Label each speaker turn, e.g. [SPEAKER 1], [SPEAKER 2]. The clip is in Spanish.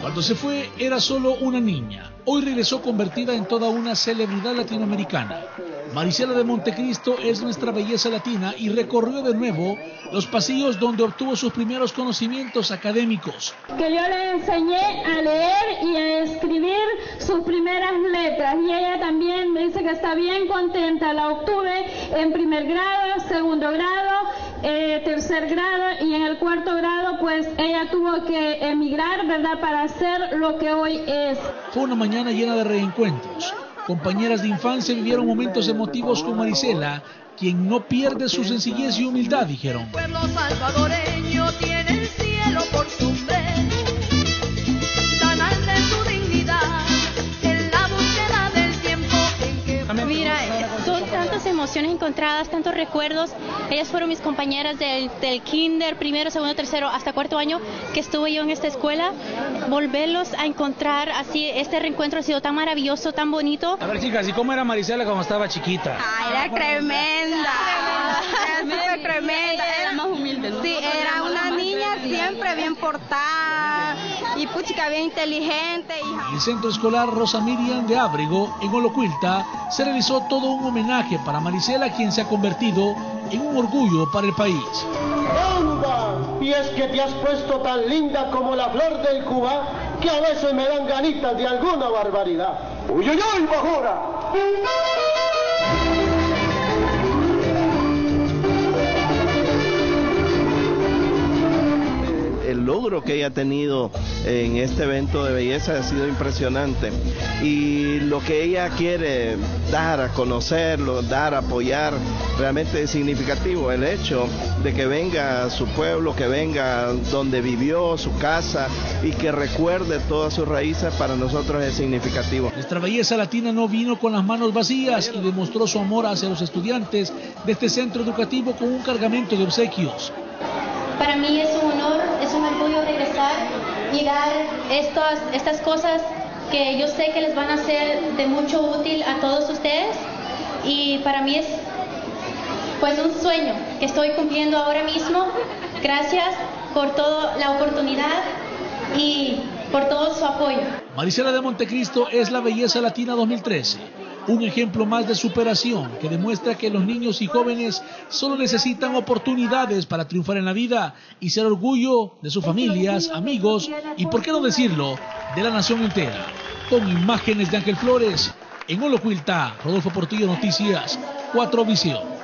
[SPEAKER 1] Cuando se fue era solo una niña. Hoy regresó convertida en toda una celebridad latinoamericana. Marisela de Montecristo es nuestra belleza latina y recorrió de nuevo los pasillos donde obtuvo sus primeros conocimientos académicos.
[SPEAKER 2] Que yo le enseñé a leer y a escribir sus primeras letras y ella también me dice que está bien contenta. La obtuve en primer grado, segundo grado, eh, tercer grado y en el cuarto grado pues ella tuvo que emigrar, ¿verdad? Para hacer lo que hoy es.
[SPEAKER 1] Fue una mañana llena de reencuentros. Compañeras de infancia vivieron momentos emotivos con Marisela, quien no pierde su sencillez y humildad, dijeron.
[SPEAKER 3] pueblo salvadoreño tiene el cielo por sombrero, tan alta es su dignidad, en la búsqueda del tiempo en que...
[SPEAKER 4] Mira, son tantas emociones encontradas, tantos recuerdos. Ellas fueron mis compañeras del, del kinder, primero, segundo, tercero, hasta cuarto año que estuve yo en esta escuela. Volverlos a encontrar así, este reencuentro ha sido tan maravilloso, tan bonito.
[SPEAKER 5] A ver, chicas, ¿y cómo era Marisela cuando estaba chiquita?
[SPEAKER 6] Ah, era tremenda. Portada y puchica bien inteligente.
[SPEAKER 1] En el centro escolar Rosa Miriam de Ábrego, en Olocuilta, se realizó todo un homenaje para Marisela, quien se ha convertido en un orgullo para el país.
[SPEAKER 7] ¡Anda! Y es que te has puesto tan linda como la flor del Cuba que a veces me dan ganitas de alguna barbaridad. ¡Uy, uy, uy, bajora!
[SPEAKER 8] El logro que ella ha tenido en este evento de belleza ha sido impresionante. Y lo que ella quiere dar a conocerlo, dar a apoyar, realmente es significativo. El hecho de que venga a su pueblo, que venga donde vivió, su casa y que recuerde todas sus raíces, para nosotros es significativo.
[SPEAKER 1] Nuestra belleza latina no vino con las manos vacías y demostró su amor hacia los estudiantes de este centro educativo con un cargamento de obsequios.
[SPEAKER 4] Para mí es un honor, un orgullo regresar y dar estas, estas cosas que yo sé que les van a ser de mucho útil a todos ustedes. Y para mí es pues un sueño que estoy cumpliendo ahora mismo. Gracias por toda la oportunidad y por todo su apoyo.
[SPEAKER 1] Marisela de Montecristo es la Belleza Latina 2013, un ejemplo más de superación que demuestra que los niños y jóvenes solo necesitan oportunidades para triunfar en la vida y ser orgullo de sus familias, amigos y, por qué no decirlo, de la nación entera. Con imágenes de Ángel Flores, en Olocuilta, Rodolfo Portillo Noticias, 4 Visión.